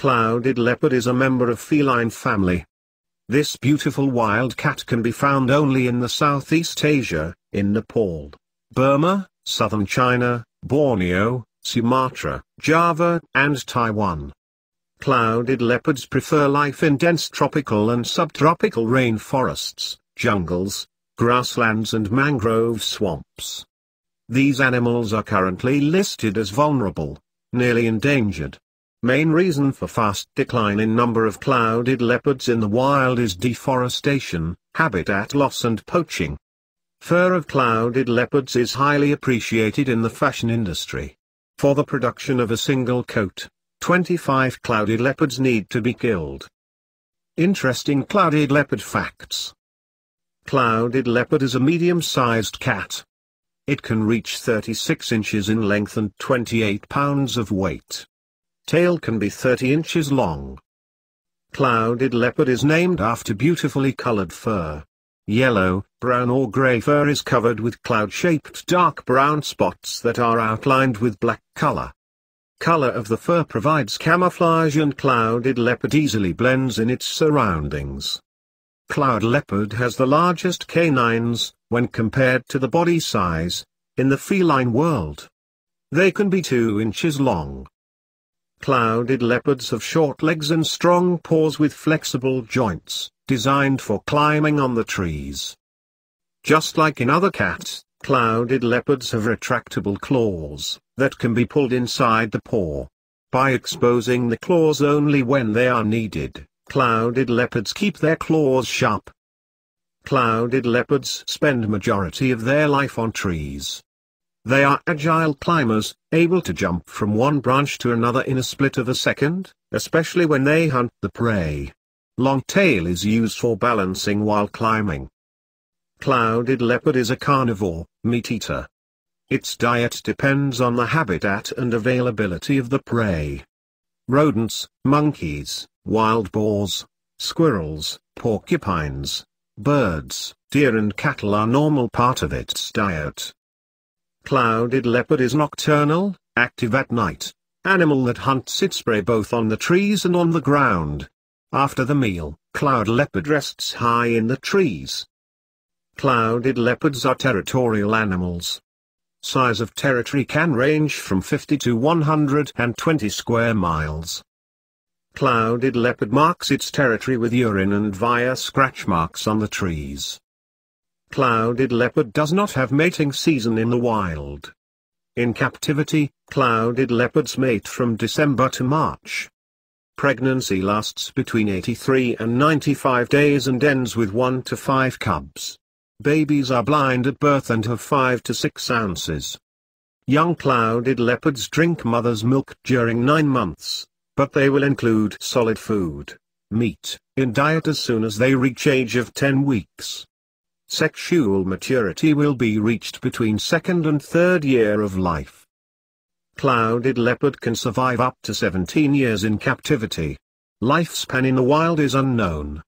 Clouded leopard is a member of feline family. This beautiful wild cat can be found only in the Southeast Asia, in Nepal, Burma, southern China, Borneo, Sumatra, Java, and Taiwan. Clouded leopards prefer life in dense tropical and subtropical rainforests, jungles, grasslands and mangrove swamps. These animals are currently listed as vulnerable, nearly endangered. Main reason for fast decline in number of clouded leopards in the wild is deforestation, habitat loss and poaching. Fur of clouded leopards is highly appreciated in the fashion industry. For the production of a single coat, 25 clouded leopards need to be killed. Interesting clouded leopard facts. Clouded leopard is a medium-sized cat, it can reach 36 inches in length and 28 pounds of weight. Tail can be 30 inches long. Clouded leopard is named after beautifully colored fur. Yellow, brown or gray fur is covered with cloud-shaped dark brown spots that are outlined with black color. Color of the fur provides camouflage and clouded leopard easily blends in its surroundings. Cloud leopard has the largest canines, when compared to the body size, in the feline world. They can be 2 inches long. Clouded leopards have short legs and strong paws with flexible joints, designed for climbing on the trees. Just like in other cats, clouded leopards have retractable claws, that can be pulled inside the paw. By exposing the claws only when they are needed, clouded leopards keep their claws sharp, Clouded leopards spend majority of their life on trees. They are agile climbers, able to jump from one branch to another in a split of a second, especially when they hunt the prey. Long tail is used for balancing while climbing. Clouded leopard is a carnivore, meat-eater. Its diet depends on the habitat and availability of the prey. Rodents, monkeys, wild boars, squirrels, porcupines, birds, deer and cattle are normal part of its diet. Clouded leopard is nocturnal, active at night, animal that hunts its prey both on the trees and on the ground. After the meal, cloud leopard rests high in the trees. Clouded leopards are territorial animals. Size of territory can range from 50 to 120 square miles. Clouded leopard marks its territory with urine and via scratch marks on the trees. Clouded leopard does not have mating season in the wild. In captivity, clouded leopards mate from December to March. Pregnancy lasts between 83 and 95 days and ends with 1 to 5 cubs. Babies are blind at birth and have 5 to 6 ounces. Young clouded leopards drink mother's milk during 9 months but they will include solid food, meat, in diet as soon as they reach age of 10 weeks. Sexual maturity will be reached between second and third year of life. Clouded leopard can survive up to 17 years in captivity. Lifespan in the wild is unknown.